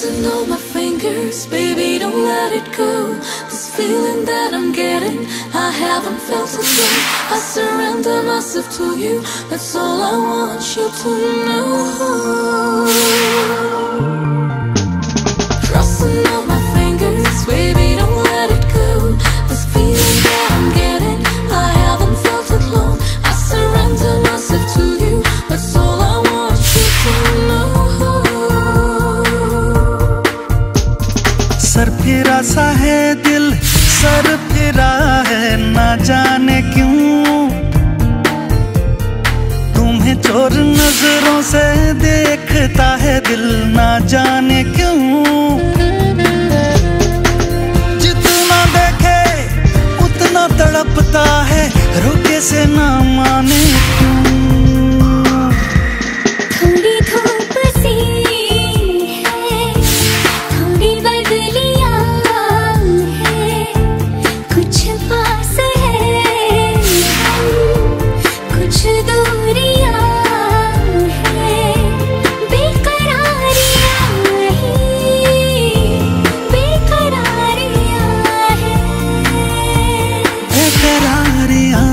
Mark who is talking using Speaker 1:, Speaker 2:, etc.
Speaker 1: Touching all my fingers, baby, don't let it go. This feeling that I'm getting, I haven't felt it yet. I surrender myself to you, that's all I want you to know.
Speaker 2: सर फिरा सा है दिल, sir फिरा है ना जाने क्यों? तुम्हें चोर नज़रों से देखता है दिल ना जाने क्यों? जितना देखे, उतना तड़पता है, रुके से ना माने। जाने आ